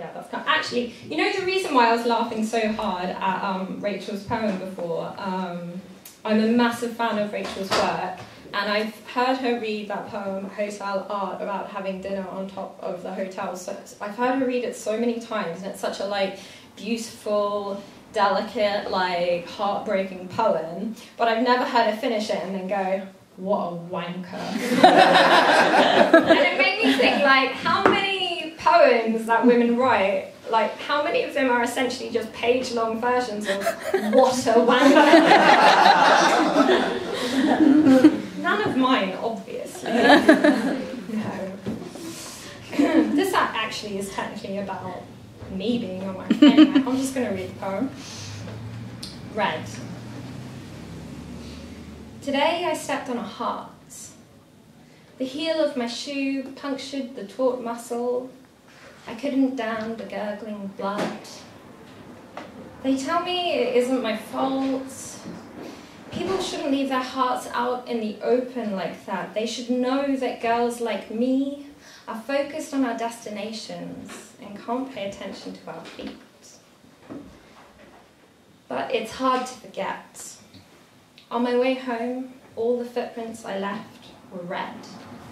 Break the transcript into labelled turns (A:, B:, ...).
A: yeah, that's kind actually, you know, the reason why I was laughing so hard at um, Rachel's poem before. Um, I'm a massive fan of Rachel's work, and I've heard her read that poem, Hotel Art, about having dinner on top of the hotel. So I've heard her read it so many times, and it's such a like beautiful, delicate, like heartbreaking poem. But I've never heard her finish it and then go, "What a wanker!" and it made me think, like, how poems that women write like how many of them are essentially just page long versions of what a wanker none of mine obviously. No. This actually is technically about me being a wanker. Anyway, i'm just going to read the poem. Red. Today i stepped on a heart the heel of my shoe punctured the taut muscle I couldn't down the gurgling blood. They tell me it isn't my fault. People shouldn't leave their hearts out in the open like that. They should know that girls like me are focused on our destinations and can't pay attention to our feet. But it's hard to forget. On my way home, all the footprints I left were red.